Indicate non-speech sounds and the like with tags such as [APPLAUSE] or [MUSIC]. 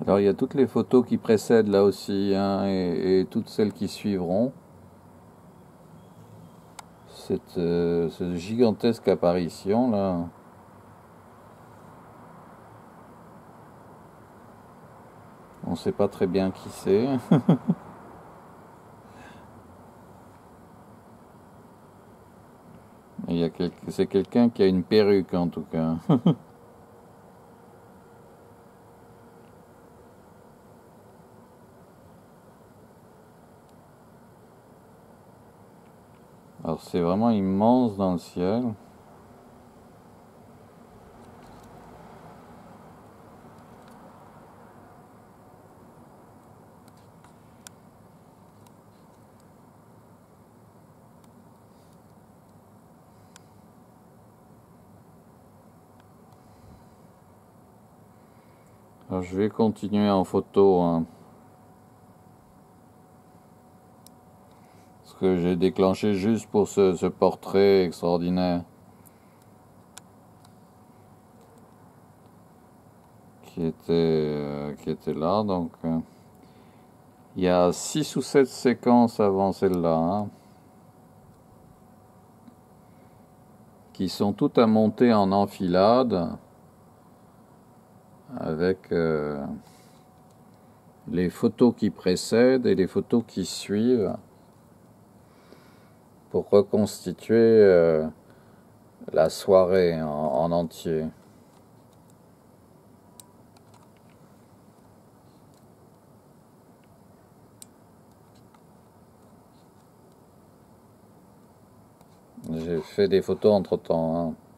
Alors il y a toutes les photos qui précèdent là aussi hein, et, toutes celles qui suivront. Cette, euh, cette gigantesque apparition là. On ne sait pas très bien qui c'est. [LAUGHS] C'est quelqu'un qui a une perruque en tout cas. [LAUGHS] Alors c'est vraiment immense dans le ciel. Alors, je vais continuer en photo. Hein. Ce que j'ai déclenché juste pour ce, portrait extraordinaire. Qui était, euh, qui était là. Donc, euh, il y a 6 ou 7 séquences avant celle-là. Hein, qui sont toutes à monter en enfilade avec euh, les photos qui précèdent et les photos qui suivent pour reconstituer euh, la soirée en entier. J'ai fait des photos entre temps. Hein.